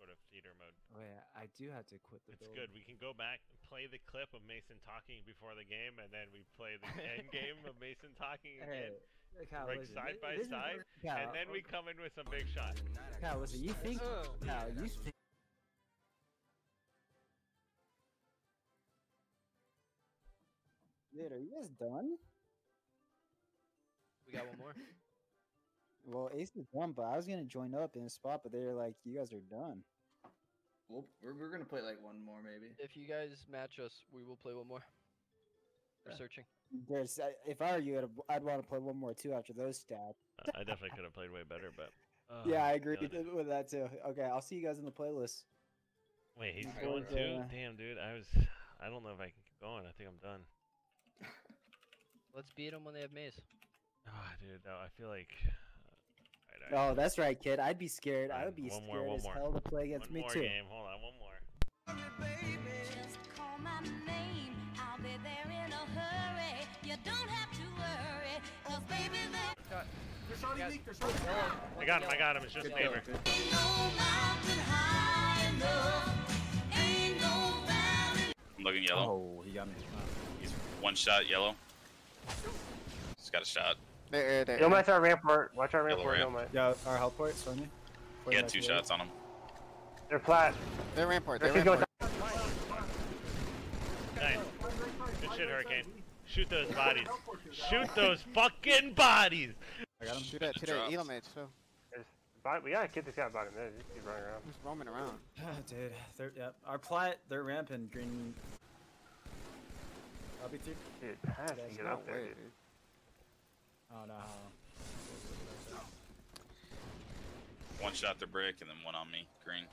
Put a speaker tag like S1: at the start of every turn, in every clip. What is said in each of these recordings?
S1: Oh, I do have to quit the
S2: It's
S1: build.
S2: good. We can go back and play the clip of Mason talking before the game, and then we play the end game of Mason talking again,
S1: Hey, Kyle,
S2: like
S1: listen,
S2: side by
S1: this is
S2: side,
S1: what- Kyle,
S2: and then we come in with some big shots.
S1: Kyle, listen, you think?
S3: Oh.
S1: Kyle, you think? Dude, are you guys done?
S3: We got one more.
S1: Well, Ace is done, but I was gonna join up in a spot, but they're like, you guys are done.
S4: We'll, we're, we're gonna play like one more maybe.
S3: If you guys match us, we will play one more. We're
S4: Yeah.
S3: searching.
S1: There's, I- if I were you, I'd, I'd want to play one more too after those stats.
S2: Uh, I definitely could have played way better, but. uh,
S1: yeah, I agree
S2: feeling it.
S1: with that too. Okay, I'll see you guys in the playlist.
S2: Wait, he's
S4: Alright,
S2: going
S1: Boys,
S2: too?
S1: uh,
S2: Damn, dude. I was. I don't know if I can keep going. I think I'm done.
S3: Let's beat them when they have maze.
S2: Ah, dude. No, I feel like. Uh,
S1: Oh, that's right, kid. I'd be scared. I would be
S2: one
S1: scared
S2: more,
S1: as
S2: more.
S1: hell to play against
S2: one
S1: me
S2: more
S1: too.
S2: game. Hold on, one more.
S5: Just call my name. I'll be there in a hurry. You don't have to worry. Cause baby, there
S6: They're shorty
S3: Guys,
S6: weak. They're shorty weak.
S2: I got him. I got him. It's just
S4: Good
S2: neighbor.
S4: kill, good.
S5: ain't no mountain high enough. Ain't no valley.
S7: I'm looking yellow.
S1: Oh, he got me.
S7: He's one shot yellow. He's got a shot.
S8: There, there.
S6: No might our rampart. Watch our rampart. No
S7: ramp.
S6: might.
S1: Yeah, our help port, Sonya.
S7: He had two shots on him.
S6: They're flat.
S8: They're rampart.
S6: They're
S8: They're
S6: going.
S8: rampart.
S2: Nice. Good shit, Hurricane. Shoot those bodies. Shoot those fucking bodies.
S1: I got him.
S8: Shoot at, shoot at
S7: Dropped.
S8: Elam Edge, so
S6: But we gotta get this guy bottom there. Just keep running around.
S8: who's roaming around?
S1: Ah, dude, they're, yeah, our plat, they're ramping green. I'll be through.
S6: Dude, has to get
S8: no
S6: up there,
S8: way,
S6: dude.
S8: Dude.
S1: Oh no.
S7: One shot the brick and then one on me. Green.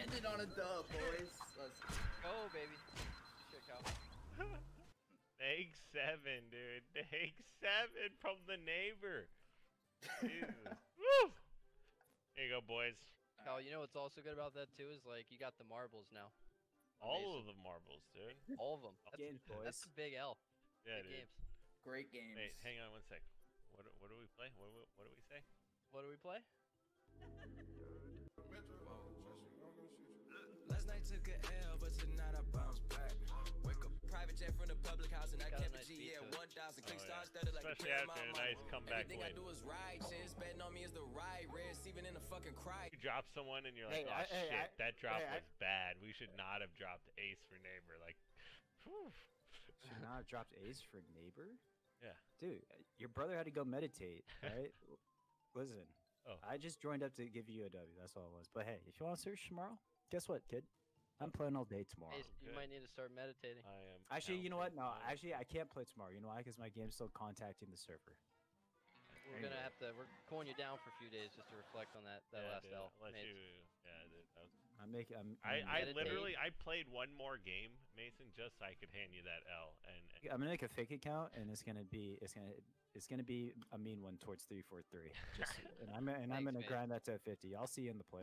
S4: Ended on a dub, boys. Let's
S3: Go, oh, baby. Shit, Cal.
S2: Take seven, dude. Take seven from the neighbor. Jesus. Woo! There you go, boys.
S3: Cal, you know what's also good about that too is like you got the marbles now.
S2: All
S3: Amazing.
S2: of the marbles, dude.
S3: All of them. That's,
S1: Games,
S3: that's a big L.
S2: Yeah,
S3: big
S2: dude.
S3: games.
S4: great games.
S2: Wait, hang on one sec. What do, what do we play? What do we, what do we say?
S3: What do we play?
S9: Last night took a L, but tonight I bounce back. Wake up, private jet from the public house, and I kept a G,
S3: beat
S9: yeah, 1,000 click stars, started like a
S2: Especially
S9: prayer
S2: after
S9: mama.
S2: a nice comeback
S9: Everything I
S2: win.
S9: do is right, shit, betting on me is the right risk, even in a fucking cry.
S2: You drop someone and you're
S1: Hey,
S2: like, oh
S1: I-
S2: shit,
S1: I-
S2: that drop
S1: hey, I-
S2: was bad. We should not have dropped ace for neighbor. Like, whew.
S1: Should not have dropped ace for neighbor.
S2: Yeah.
S1: Dude, your brother had to go meditate, right? Listen.
S2: Oh.
S1: I just joined up to give you a W. That's all it was. But hey, if you want to search tomorrow, guess what, kid? I'm playing all day tomorrow.
S3: Ace, you
S2: good.
S3: might need to start meditating.
S2: I am.
S1: Actually, you know what? No, actually, I can't play tomorrow. You know why? Because my game's still contacting the server.
S3: We're gonna have to. We're cooling you down for a few days just to reflect on that that
S2: yeah,
S3: last
S2: dude,
S3: L.
S2: I'll let you. Yeah, dude, that was-
S1: I'm making. I'm.
S2: I,
S1: I'm
S2: I
S3: Meditate.
S2: literally I played one more game, Mason, just so I could hand you that L. And, and
S1: I'm gonna make a fake account, and it's gonna be. It's gonna. It's gonna be a mean one towards three four three. Just, and I'm and I'm gonna
S3: man.
S1: grind that to 50. I'll see you in the play.